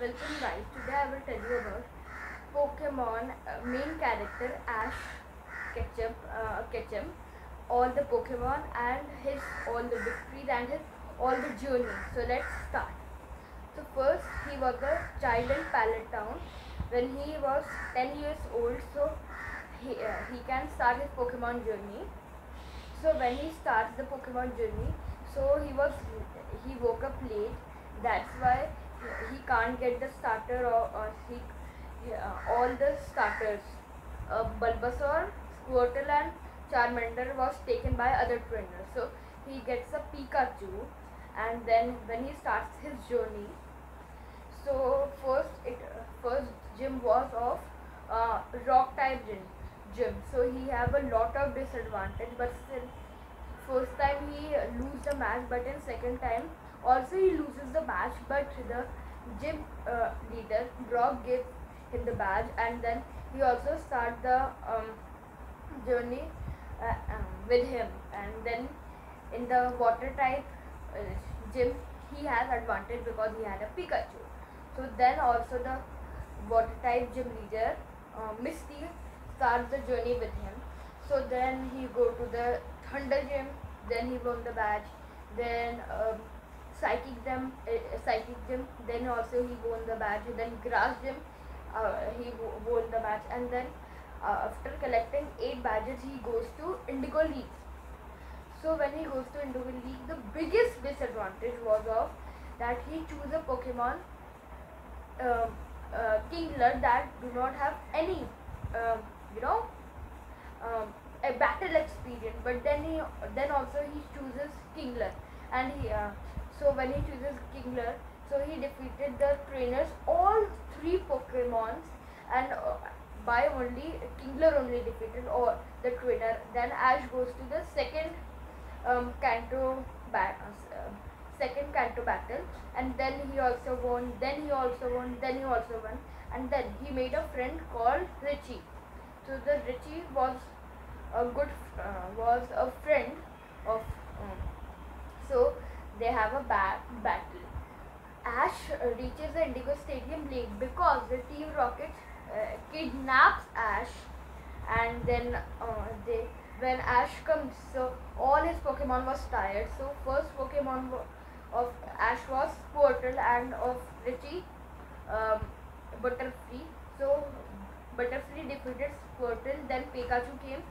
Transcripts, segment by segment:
welcome guys. Today I will tell you about Pokemon uh, main character Ash Ketchum, uh, Ketchum, all the Pokemon and his all the victories and his all the journey. So let's start. So first he was a child in Pallet Town when he was 10 years old. So he uh, he can start his Pokemon journey. So when he starts the Pokemon journey, so he was he woke up late. That's why he can't get the starter or, or he yeah, all the starters. Uh, Bulbasaur, Squirtle and Charmander was taken by other trainers. So he gets a Pikachu and then when he starts his journey. So first it uh, first gym was of uh, rock type gym gym. So he have a lot of disadvantage but still first time he lose the match but in second time also he loses the match but the gym uh, leader Brock gives him the badge and then he also start the um, journey uh, um, with him. And then in the water type uh, gym he has advantage because he had a Pikachu. So then also the water type gym leader uh, Misty starts the journey with him. So then he go to the thunder gym then he won the badge then um, psychic gym uh, psychic gym then also he won the badge then grass gym uh, he won the match and then uh, after collecting 8 badges he goes to indigo league. So when he goes to indigo league the biggest disadvantage was of that he choose a pokemon um, uh, kingler that do not have any um, you know um, a battle experience but then he then also he chooses kingler. And he uh, so when he chooses kingler so he defeated the trainers all three pokemons and uh, by only kingler only defeated all the trainer. Then ash goes to the second um, Kanto bat uh, second Kanto battle and then he also won then he also won then he also won and then he made a friend called richie. So the richie was a good uh, was a friend of um, so they have a ba- battle. Ash reaches the indigo stadium late because the team rocket uh, kidnaps ash and then uh, they when ash comes so all his pokemon was tired. So first pokemon of ash was Squirtle and of richie um, butterfree. So butterfree defeated Squirtle then pikachu came.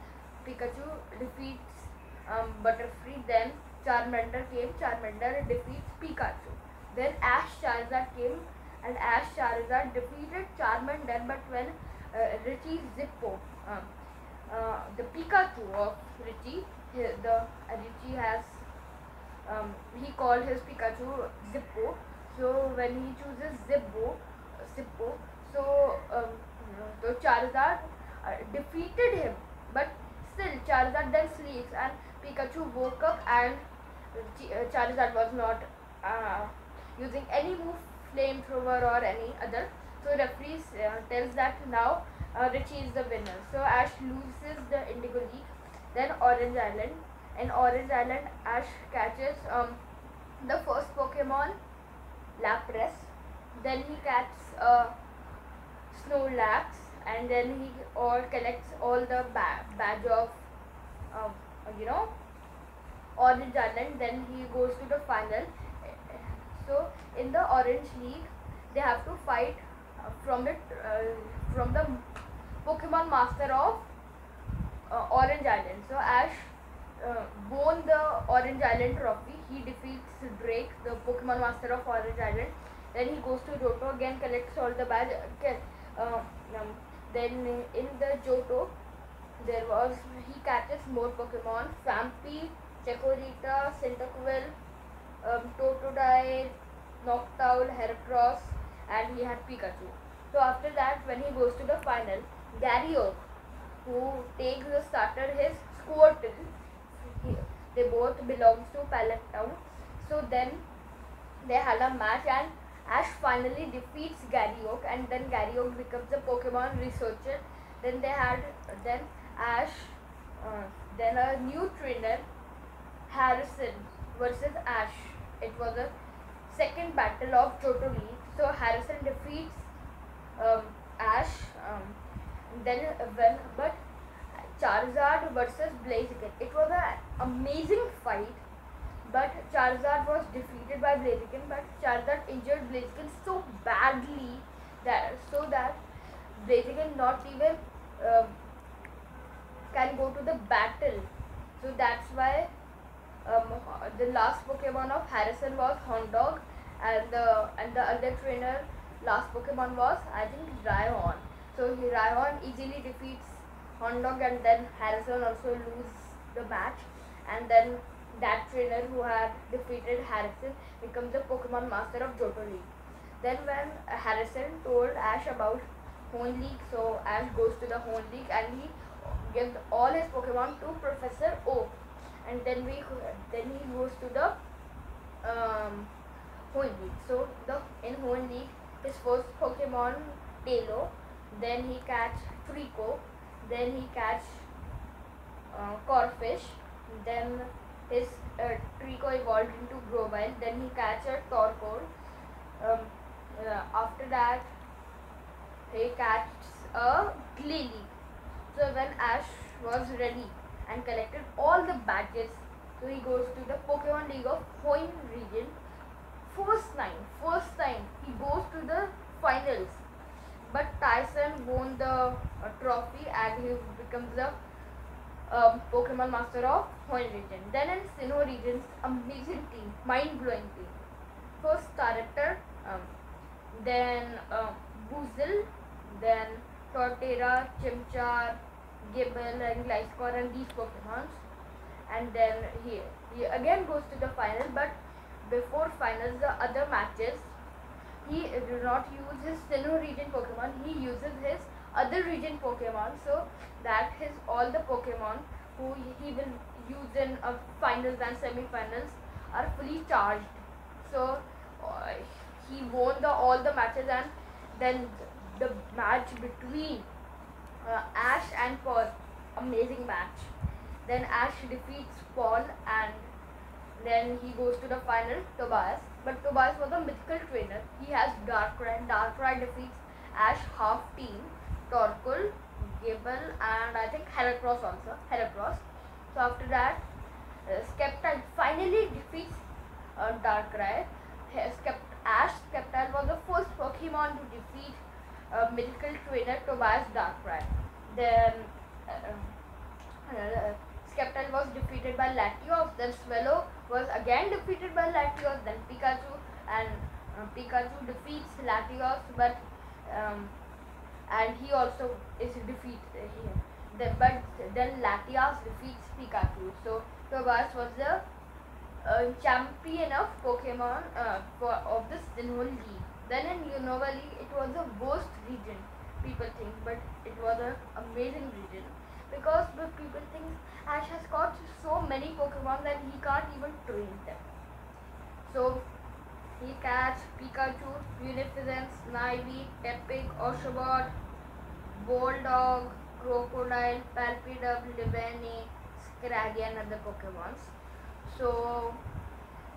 Pikachu defeats um, butterfree then charmander came charmander defeats pikachu then ash charizard came and ash charizard defeated charmander but when uh, richie zippo um, uh, the pikachu of richie the uh, richie has um, he called his Pikachu Zippo. So when he chooses Zippo, Zippo, so um, the Charizard uh, defeated him. But still, Charizard then sleeps, and Pikachu woke up, and Ch- uh, Charizard was not uh, using any move, flamethrower or any other. So referee uh, tells that now uh, Richie is the winner. So Ash loses the Indigo League. Then Orange Island. In Orange Island, Ash catches um, the first Pokemon, Lapras. Then he catches uh, Snorlax, and then he all collects all the ba- badge of, um, you know, Orange Island. Then he goes to the final. So in the Orange League, they have to fight uh, from the uh, from the Pokemon Master of uh, Orange Island. So Ash uh, won the Orange Island trophy. He defeats Drake, the Pokemon Master of Orange Island. Then he goes to Johto again, collects all the badge. Uh, um, then in the Johto, there was he catches more Pokemon: Phanpy, Chikorita, Cyndaquil, um, Totodile, Noctowl, Heracross, and he had Pikachu. So after that, when he goes to the final, Gary Oak, who takes the starter his Squirtle. He, they both belongs to Pallet Town. So then they had a match and Ash finally defeats Gary Oak and then Gary Oak becomes a Pokemon researcher. Then they had then Ash, uh, then a new trainer, Harrison versus Ash. It was a second battle of Jotoli. So Harrison defeats um, Ash. Um, then when but Charizard versus Blaziken. It was an amazing fight but Charizard was defeated by Blaziken. But Charizard injured Blaziken so badly that so that Blaziken not even uh, can go to the battle. So that's why um, the last Pokemon of Harrison was Houndour, and the and the other trainer last Pokemon was I think Raihan. So he easily defeats Houndour and then Harrison also lose the match and then that trainer who had defeated Harrison becomes the Pokemon Master of Johto League. Then when Harrison told Ash about Hoenn League, so Ash goes to the Hoenn League and he gives all his Pokemon to Professor Oak. And then we then he goes to the um, Hoenn League. So the in Hoenn League his first Pokemon Taillow, then he catch Treecko, then he catch uh, Corphish, then his uh, Treecko evolved into Grovyle, then he captured Torkoal. Um, uh, after that, he catches a Glalie. So when Ash was ready and collected all the badges, so he goes to the Pokemon League of Hoenn region. First time, first time he goes to the finals but Tyson won the uh, trophy and he becomes the um, Pokemon Master of Hoenn region. Then in Sinnoh regions, amazing team, mind-blowing team. First Staraptor, um, then Buizel, then Torterra, Chimchar, Gible and Gliscor and these Pokemons. And then he, he again goes to the final but before finals the other matches he do not use his Sinnoh region Pokemon, he uses his other region Pokemon so that his all the Pokemon who he will use in uh, finals and semi-finals are fully charged. So uh, he won the all the matches and then the match between uh, Ash and Paul, amazing match. Then Ash defeats Paul and then he goes to the final, Tobias. But Tobias was a mythical trainer. He has Darkrai. Darkrai defeats Ash half team, Torkoal, Gible, and I think Heracross also. Heracross. So after that, uh, Sceptile finally defeats uh, Darkrai. Skept Ash Sceptile was the first Pokemon to defeat uh, mythical trainer Tobias Darkrai. Then uh, uh, Sceptile was defeated by Latios. Then Swellow was again defeated by Latios. Then Pikachu and uh, Pikachu defeats Latios, but um, and he also is defeated. Uh, but then Latias defeats Pikachu. So Tobias was the uh, champion of Pokemon uh, for of the Sinnoh League. Then in Unova League, it was the worst region people think, but it was an amazing region because people think Ash has caught so many Pokemon that he can't even train them. So he catch Pikachu, Munificence, Snivy, Tepig, Oshawott, Bulldog, Crocodile, Palpitoad, Leavanny, Scraggy and other Pokemons. So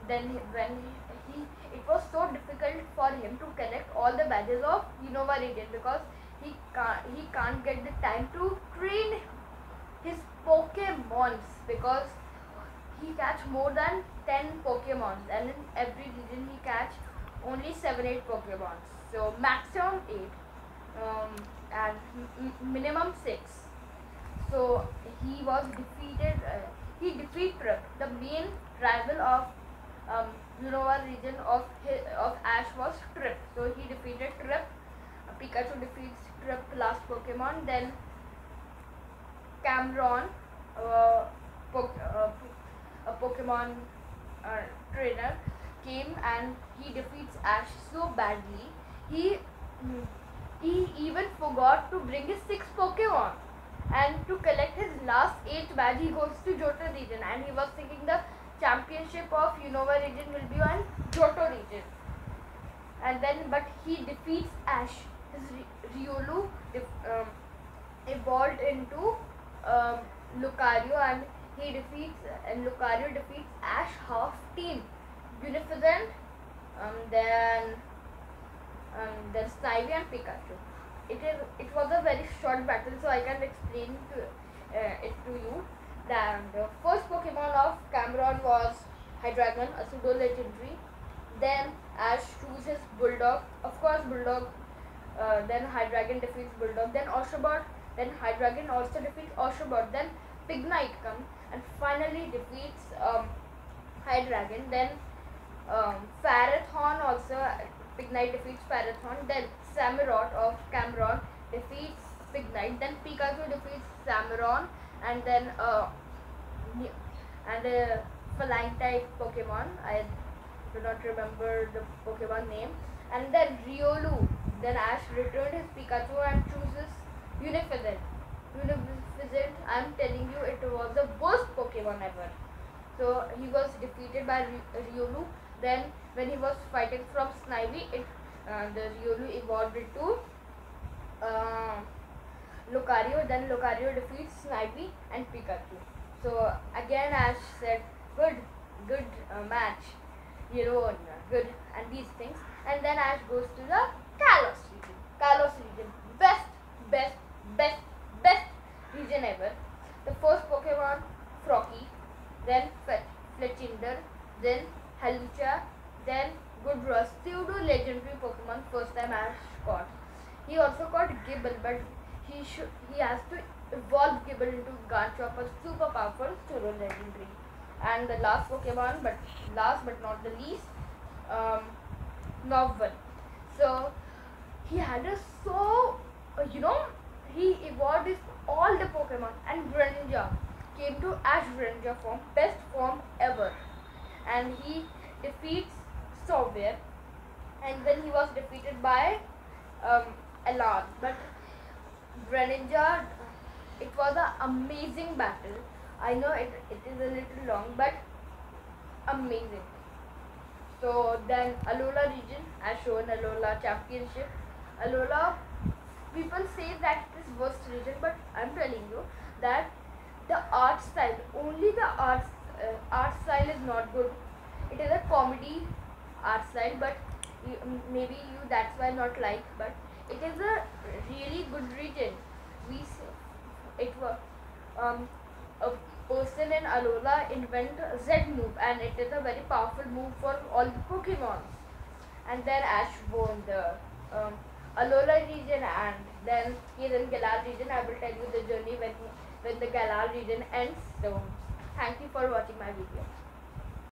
then when he, he, it was so difficult for him to collect all the badges of Unova region because he can't he can't get the time to train his Pokemons because he catch more than 10 Pokemons and in every region he catch only 7-8 Pokemons. So maximum 8 um, and minimum 6. So he was defeated, uh, he defeated the main rival of um, Unova region of his, of Ash was Trip. So he defeated Trip, Pikachu defeats Trip last Pokemon, then Cameron, uh, po uh, a Pokemon uh, trainer, came and he defeats Ash so badly. He he even forgot to bring his six Pokemon. And to collect his last eight badge, he goes to Johto region, and he was thinking the championship of Unova region will be on Johto region. And then, but he defeats Ash. His Riolu um, evolved into um, Lucario and he defeats and Lucario defeats Ash half team. Munificent, um, then then Snivy and Pikachu. it is it was a very short battle, so I can explain to, uh, it to you. Then the first Pokemon of Cameron was Hydreigon, a pseudo legendary. Then Ash chooses Bulldog, of course Bulldog. Uh, then Hydreigon defeats Bulldog. Then Oshawott. Then Hydreigon also defeats Oshawott. Then Pignite comes and finally defeats um, Hydreigon. Then um, Ferrothorn also Pignite defeats Ferrothorn, Then Samurott of Cameron defeats Pignite. Then Pikachu defeats Samurott and then uh, and a flying type Pokemon. I do not remember the Pokemon name. And then Riolu. Then Ash returned his Pikachu and chooses Unfezant. Unfezant, I'm telling you, it was the worst Pokemon ever. So he was defeated by Riolu. Then when he was fighting from Snivy, it uh, the Riolu evolved into uh, Lucario. Then Lucario defeats Snivy and Pikachu. So again Ash said, good, good uh, match, you know, good and these things. And then Ash goes to the Kalos region. Kalos region, best, best, best, best region ever. The first Pokemon, Froakie, then Fletchinder, then Hawlucha, then Goodrus, pseudo legendary Pokemon first time Ash caught. He also caught Gible, but he should he has to evolve Gible into Garchomp, a super pseudo legendary. And the last Pokemon, but last but not the least, um, Novel. So he had a so uh, you know he evolved his all the Pokemon and Greninja came to Ash Greninja form, best form ever, and he defeats Soviet, and then he was defeated by um, Alain. But Greninja, it was an amazing battle. I know it, it is a little long, but amazing. So then Alola region, as shown Alola championship. Alola, people say that it is worst region, but I'm telling you that the art style, only the art, uh, art style is not good. It is a comedy art style, but you, maybe you that's why not like, but it is a really good region. We it was um, a person in Alola invent Z move and it is a very powerful move for all the Pokemon. And then Ash won the um, Alola region and then here in Galar region I will tell you the journey when when the Galar region ends. So thank you for watching my video.